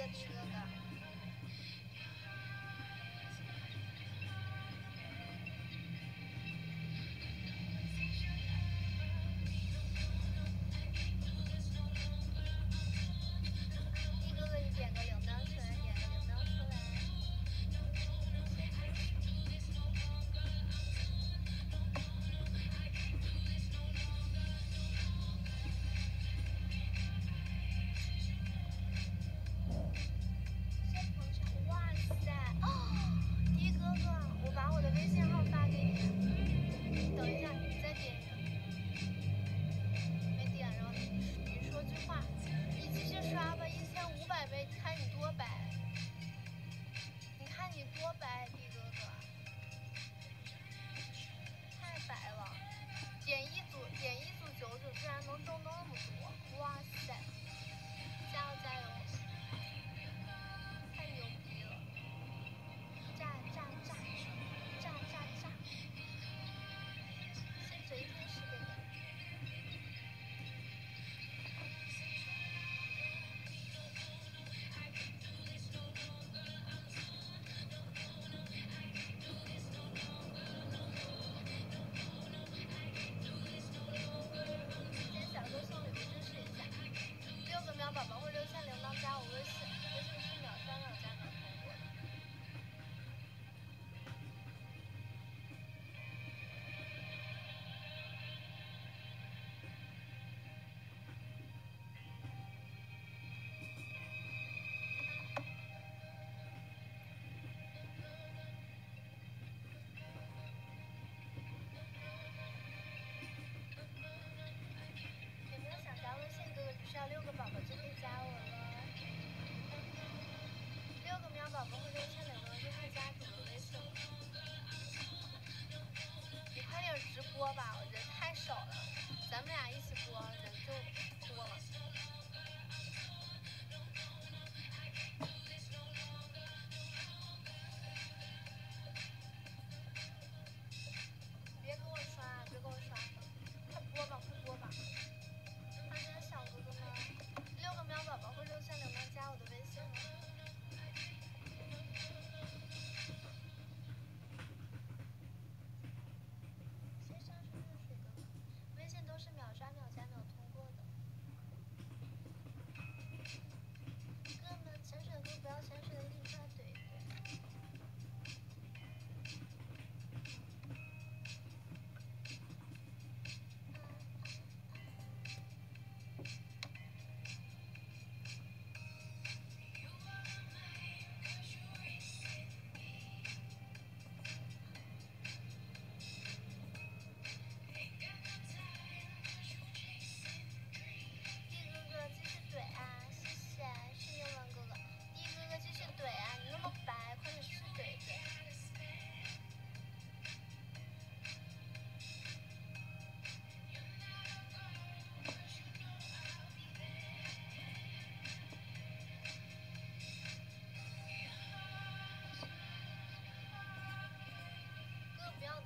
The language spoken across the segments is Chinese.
这车的？我本。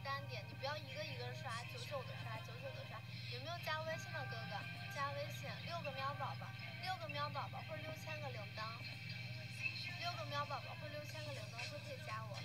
单点你不要一个一个刷久久的刷。久久的刷有没有加微信的哥哥？加微信？六个喵宝宝。六个喵宝宝或者六千个铃铛。六个喵宝宝或者六千个铃铛都可以加我。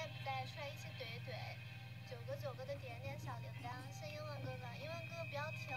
也不带，出来一起怼怼，九哥九哥的点点小铃铛，谢英文哥哥，英文哥哥不要停。